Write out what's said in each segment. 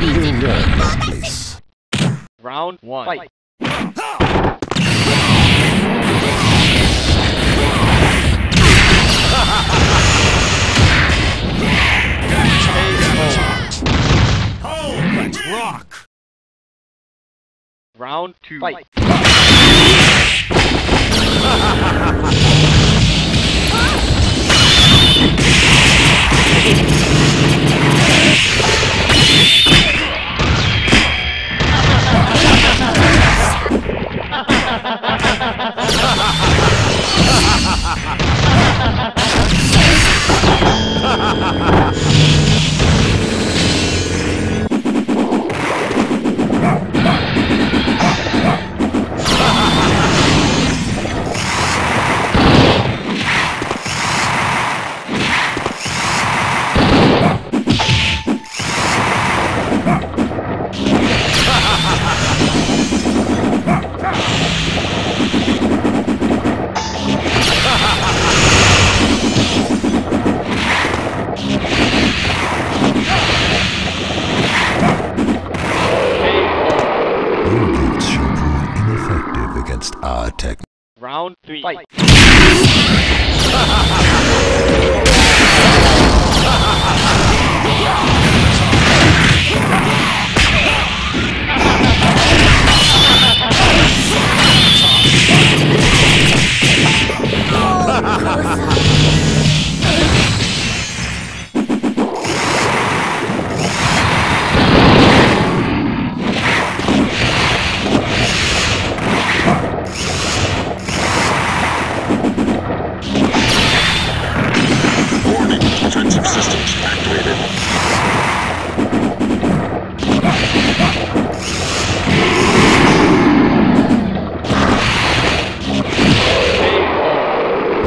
Nice. Round one. Fight. Oh, let's rock! Round two. Fight. Ineffective against our uh, tech. Round three. Fight.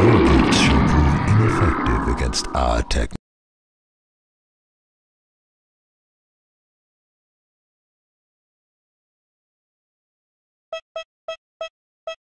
Your gifts shall prove ineffective against our tech.